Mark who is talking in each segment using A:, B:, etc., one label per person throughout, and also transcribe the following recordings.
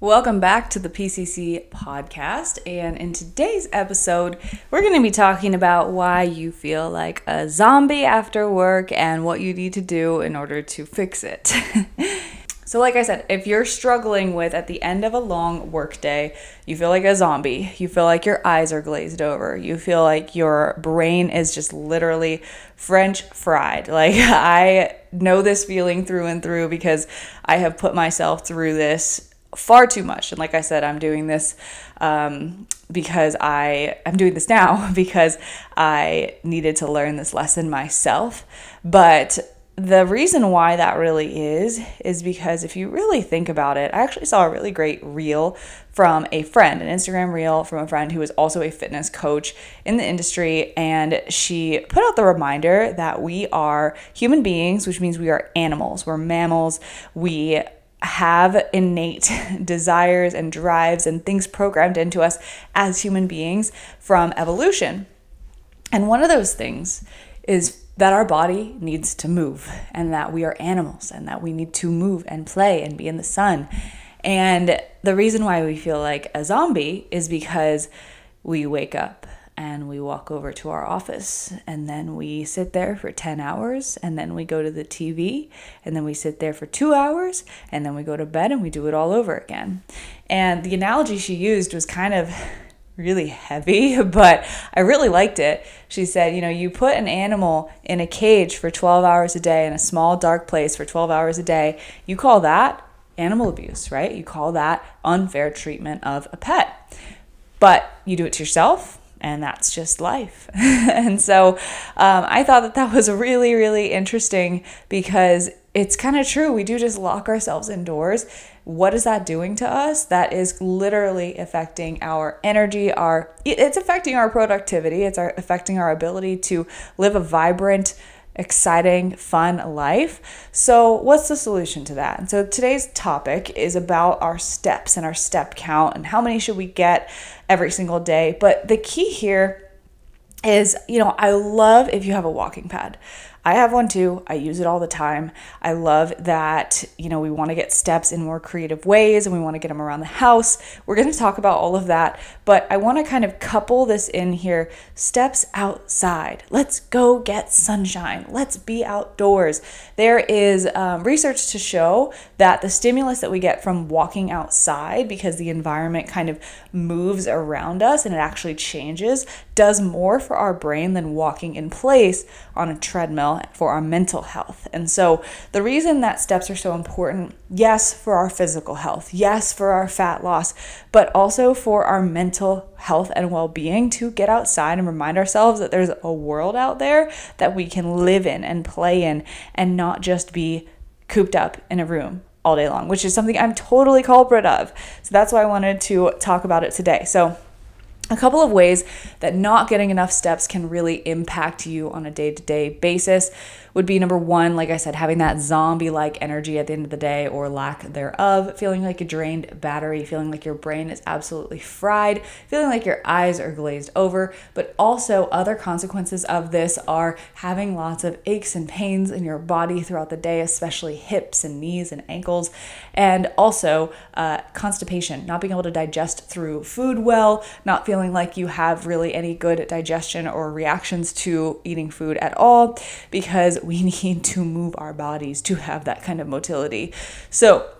A: Welcome back to the PCC podcast. And in today's episode, we're going to be talking about why you feel like a zombie after work and what you need to do in order to fix it. so, like I said, if you're struggling with at the end of a long workday, you feel like a zombie, you feel like your eyes are glazed over, you feel like your brain is just literally French fried. Like, I know this feeling through and through because I have put myself through this far too much. And like I said, I'm doing this um, because I I'm doing this now because I needed to learn this lesson myself. But the reason why that really is is because if you really think about it, I actually saw a really great reel from a friend, an Instagram reel from a friend who is also a fitness coach in the industry. And she put out the reminder that we are human beings, which means we are animals, we're mammals, we have innate desires and drives and things programmed into us as human beings from evolution. And one of those things is that our body needs to move and that we are animals and that we need to move and play and be in the sun. And the reason why we feel like a zombie is because we wake up and we walk over to our office and then we sit there for 10 hours and then we go to the TV and then we sit there for 2 hours and then we go to bed and we do it all over again. And the analogy she used was kind of really heavy, but I really liked it. She said, you know, you put an animal in a cage for 12 hours a day in a small dark place for 12 hours a day. You call that animal abuse, right? You call that unfair treatment of a pet. But you do it to yourself, and that's just life. and so um, I thought that that was really, really interesting because it's kind of true. We do just lock ourselves indoors. What is that doing to us? That is literally affecting our energy, our it's affecting our productivity, it's our, affecting our ability to live a vibrant, exciting, fun life. So, what's the solution to that? And so, today's topic is about our steps and our step count and how many should we get every single day. But the key here is, you know, I love if you have a walking pad. I have one too. I use it all the time. I love that, you know, we want to get steps in more creative ways and we want to get them around the house. We're going to talk about all of that, but I want to kind of couple this in here steps outside. Let's go get sunshine. Let's be outdoors. There is um, research to show that the stimulus that we get from walking outside, because the environment kind of moves around us and it actually changes, does more for our brain than walking in place on a treadmill for our mental health. And so, the reason that steps are so important, yes, for our physical health, yes, for our fat loss, but also for our mental health and well being to get outside and remind ourselves that there's a world out there that we can live in and play in and not just be cooped up in a room all day long, which is something I'm totally culprit of. So that's why I wanted to talk about it today. So, a couple of ways that not getting enough steps can really impact you on a day to day basis would be number one, like I said, having that zombie like energy at the end of the day or lack thereof, feeling like a drained battery, feeling like your brain is absolutely fried, feeling like your eyes are glazed over. But also, other consequences of this are having lots of aches and pains in your body throughout the day, especially hips and knees and ankles, and also uh, constipation, not being able to digest through food well, not feeling like you have really any good digestion or reactions to eating food at all because we need to move our bodies to have that kind of motility. So,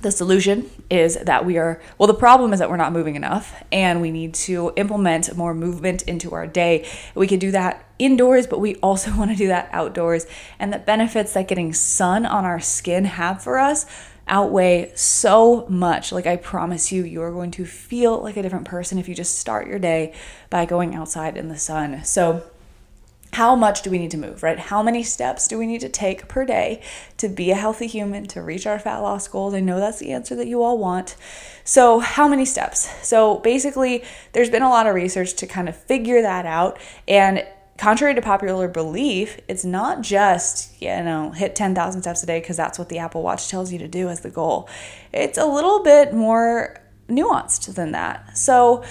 A: the solution is that we are, well, the problem is that we're not moving enough and we need to implement more movement into our day. We can do that indoors, but we also want to do that outdoors. And the benefits that getting sun on our skin have for us outweigh so much. Like, I promise you, you are going to feel like a different person if you just start your day by going outside in the sun. So, how much do we need to move, right? How many steps do we need to take per day to be a healthy human, to reach our fat loss goals? I know that's the answer that you all want. So, how many steps? So, basically, there's been a lot of research to kind of figure that out. And contrary to popular belief, it's not just, you know, hit 10,000 steps a day because that's what the Apple Watch tells you to do as the goal. It's a little bit more nuanced than that. So,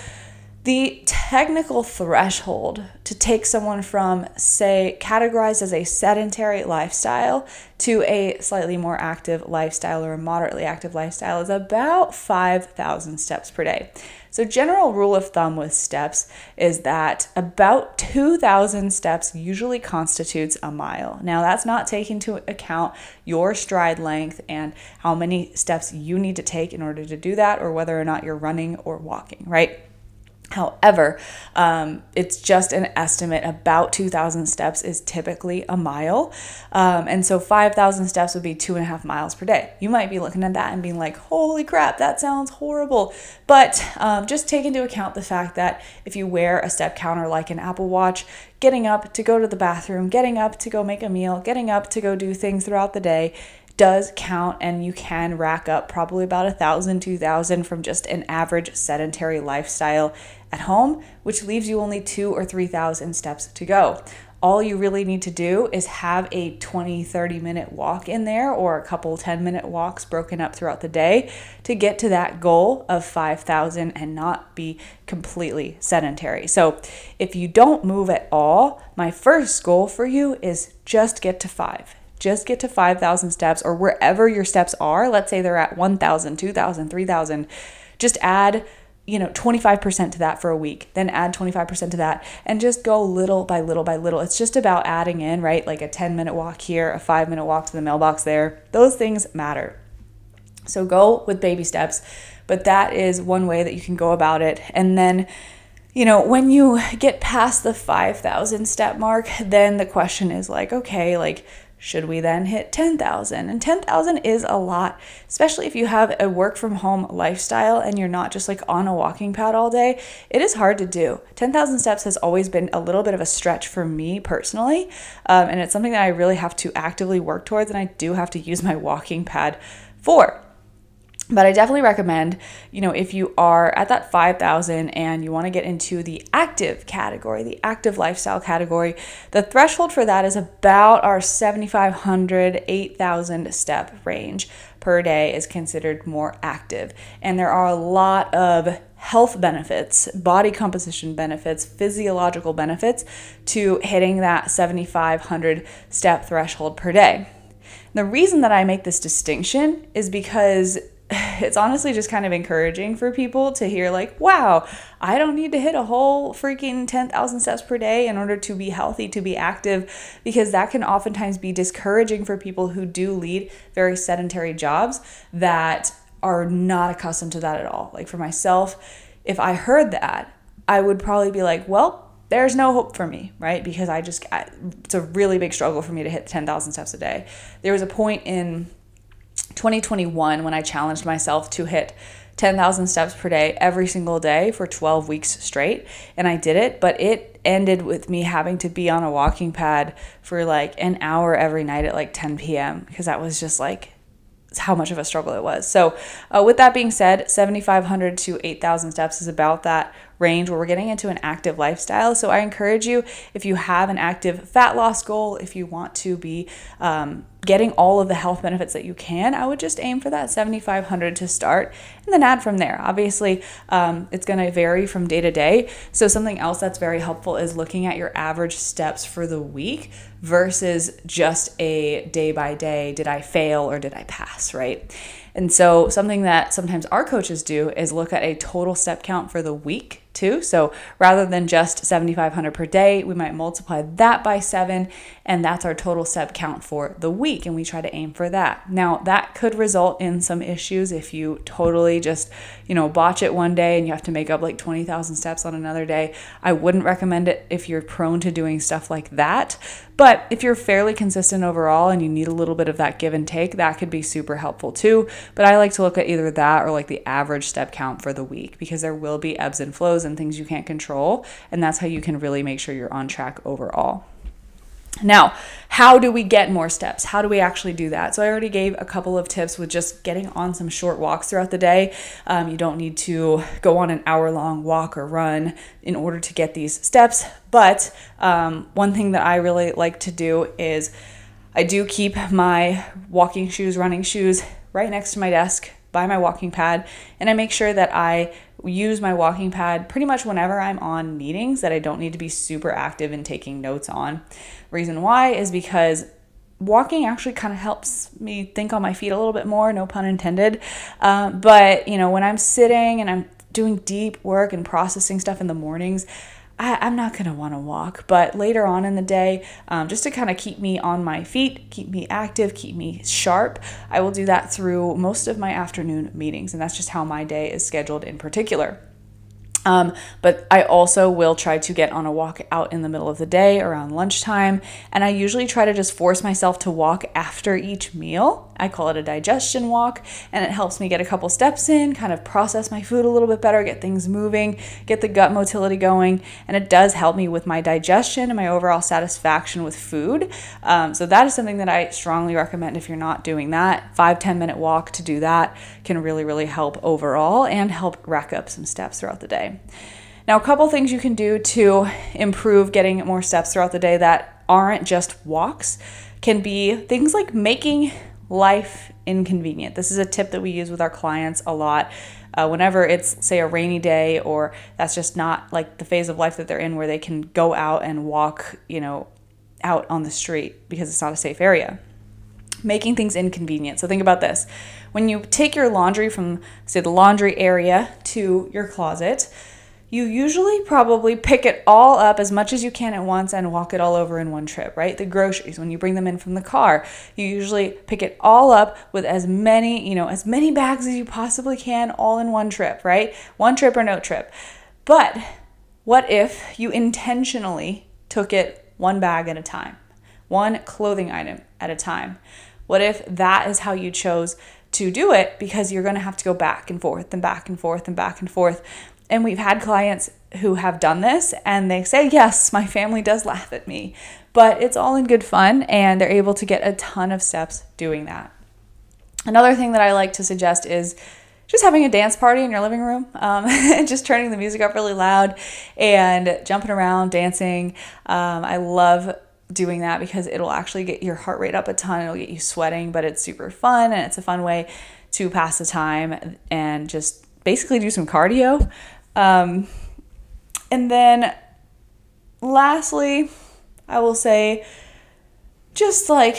A: The technical threshold to take someone from, say, categorized as a sedentary lifestyle to a slightly more active lifestyle or a moderately active lifestyle is about 5,000 steps per day. So, general rule of thumb with steps is that about 2,000 steps usually constitutes a mile. Now, that's not taking into account your stride length and how many steps you need to take in order to do that, or whether or not you're running or walking, right? However, um, it's just an estimate. About 2,000 steps is typically a mile. Um, and so 5,000 steps would be two and a half miles per day. You might be looking at that and being like, holy crap, that sounds horrible. But um, just take into account the fact that if you wear a step counter like an Apple Watch, getting up to go to the bathroom, getting up to go make a meal, getting up to go do things throughout the day, does count and you can rack up probably about a thousand, two thousand from just an average sedentary lifestyle at home, which leaves you only two or 3,000 steps to go. All you really need to do is have a 20, 30 minute walk in there or a couple 10 minute walks broken up throughout the day to get to that goal of 5,000 and not be completely sedentary. So, if you don't move at all, my first goal for you is just get to five just get to 5,000 steps or wherever your steps are. Let's say they're at 1,000, 2,000, 3,000. Just add you know 25% to that for a week then add 25% to that and just go little by little by little it's just about adding in right like a 10 minute walk here a 5 minute walk to the mailbox there those things matter so go with baby steps but that is one way that you can go about it and then you know, when you get past the 5,000 step mark, then the question is like, okay, like, should we then hit 10,000? And 10,000 is a lot, especially if you have a work from home lifestyle and you're not just like on a walking pad all day. It is hard to do. 10,000 steps has always been a little bit of a stretch for me personally. Um, and it's something that I really have to actively work towards, and I do have to use my walking pad for. But I definitely recommend, you know, if you are at that 5,000 and you want to get into the active category, the active lifestyle category, the threshold for that is about our 7,500, 8,000 step range per day is considered more active. And there are a lot of health benefits, body composition benefits, physiological benefits to hitting that 7,500 step threshold per day. The reason that I make this distinction is because it's honestly just kind of encouraging for people to hear like wow i don't need to hit a whole freaking 10,000 steps per day in order to be healthy to be active because that can oftentimes be discouraging for people who do lead very sedentary jobs that are not accustomed to that at all like for myself if i heard that i would probably be like well there's no hope for me, right? Because I just, it's a really big struggle for me to hit 10,000 steps a day. There was a point in 2021 when I challenged myself to hit 10,000 steps per day every single day for 12 weeks straight. And I did it, but it ended with me having to be on a walking pad for like an hour every night at like 10 p.m. because that was just like how much of a struggle it was. So, uh, with that being said, 7,500 to 8,000 steps is about that range where we're getting into an active lifestyle. So, I encourage you if you have an active fat loss goal, if you want to be um, getting all of the health benefits that you can, I would just aim for that 7,500 to start and then add from there. Obviously, um, it's going to vary from day to day. So, something else that's very helpful is looking at your average steps for the week versus just a day by day did I fail or did I pass, right? And so, something that sometimes our coaches do is look at a total step count for the week too. So rather than just 7,500 per day, we might multiply that by seven, and that's our total step count for the week. And we try to aim for that. Now, that could result in some issues if you totally just, you know, botch it one day and you have to make up like 20,000 steps on another day. I wouldn't recommend it if you're prone to doing stuff like that. But if you're fairly consistent overall and you need a little bit of that give and take, that could be super helpful too. But I like to look at either that or like the average step count for the week because there will be ebbs and flows and things you can't control. And that's how you can really make sure you're on track overall. Now, how do we get more steps? How do we actually do that? So, I already gave a couple of tips with just getting on some short walks throughout the day. Um, you don't need to go on an hour long walk or run in order to get these steps. But um, one thing that I really like to do is I do keep my walking shoes, running shoes right next to my desk by my walking pad and I make sure that I use my walking pad pretty much whenever I'm on meetings that I don't need to be super active in taking notes on. Reason why is because walking actually kind of helps me think on my feet a little bit more, no pun intended. Um, but, you know, when I'm sitting and I'm doing deep work and processing stuff in the mornings, I, am not going to want to walk. But later on in the day, um, just to kind of keep me on my feet, keep me active, keep me sharp, I will do that through most of my afternoon meetings. And that's just how my day is scheduled in particular. Um, but I also will try to get on a walk out in the middle of the day around lunchtime. And I usually try to just force myself to walk after each meal. I call it a digestion walk, and it helps me get a couple steps in, kind of process my food a little bit better, get things moving, get the gut motility going. And it does help me with my digestion and my overall satisfaction with food. Um, so that is something that I strongly recommend if you're not doing that. Five ten minute walk to do that can really, really help overall and help rack up some steps throughout the day. Now, a couple things you can do to improve getting more steps throughout the day that aren't just walks can be things like making life inconvenient. This is a tip that we use with our clients a lot. Uh, whenever it's, say, a rainy day, or that's just not like the phase of life that they're in where they can go out and walk, you know, out on the street because it's not a safe area. Making things inconvenient. So think about this. When you take your laundry from, say, the laundry area to your closet, you usually probably pick it all up as much as you can at once and walk it all over in one trip, right? The groceries, when you bring them in from the car, you usually pick it all up with as many, you know, as many bags as you possibly can all in one trip, right? One trip or no trip. But what if you intentionally took it one bag at a time, one clothing item at a time? What if that is how you chose to do it because you're going to have to go back and forth and back and forth and back and forth and we've had clients who have done this and they say, Yes, my family does laugh at me, but it's all in good fun and they're able to get a ton of steps doing that. Another thing that I like to suggest is just having a dance party in your living room, um, just turning the music up really loud and jumping around, dancing. Um, I love doing that because it'll actually get your heart rate up a ton. It'll get you sweating, but it's super fun and it's a fun way to pass the time and just basically do some cardio. Um, and then lastly, I will say just like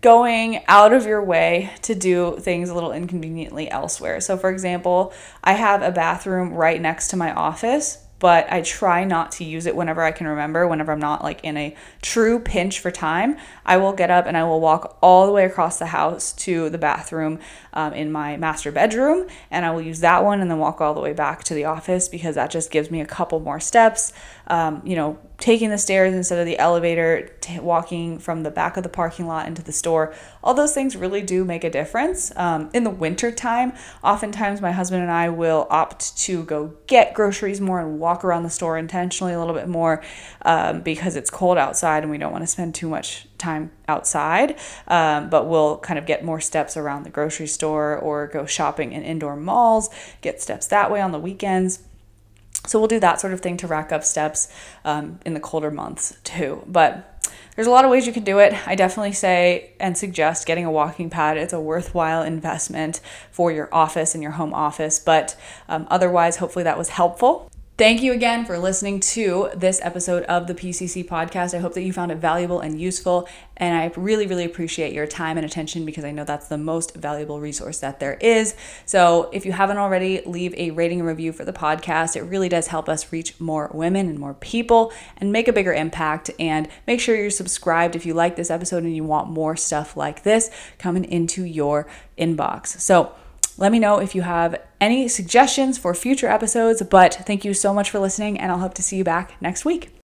A: going out of your way to do things a little inconveniently elsewhere. So, for example, I have a bathroom right next to my office but I try not to use it whenever I can remember, whenever I'm not like in a true pinch for time. I will get up and I will walk all the way across the house to the bathroom um, in my master bedroom, and I will use that one and then walk all the way back to the office because that just gives me a couple more steps. Um, you know, taking the stairs instead of the elevator, walking from the back of the parking lot into the store, all those things really do make a difference. Um, in the winter time, oftentimes my husband and I will opt to go get groceries more and walk around the store intentionally a little bit more um, because it's cold outside and we don't want to spend too much time outside. Um, but we'll kind of get more steps around the grocery store or go shopping in indoor malls, get steps that way on the weekends. So we'll do that sort of thing to rack up steps um, in the colder months too. But there's a lot of ways you can do it. I definitely say and suggest getting a walking pad. It's a worthwhile investment for your office and your home office. But um, otherwise, hopefully that was helpful. Thank you again for listening to this episode of the PCC podcast. I hope that you found it valuable and useful. And I really, really appreciate your time and attention because I know that's the most valuable resource that there is. So if you haven't already, leave a rating and review for the podcast. It really does help us reach more women and more people and make a bigger impact. And make sure you're subscribed if you like this episode and you want more stuff like this coming into your inbox. So, let me know if you have any suggestions for future episodes, but thank you so much for listening, and I'll hope to see you back next week.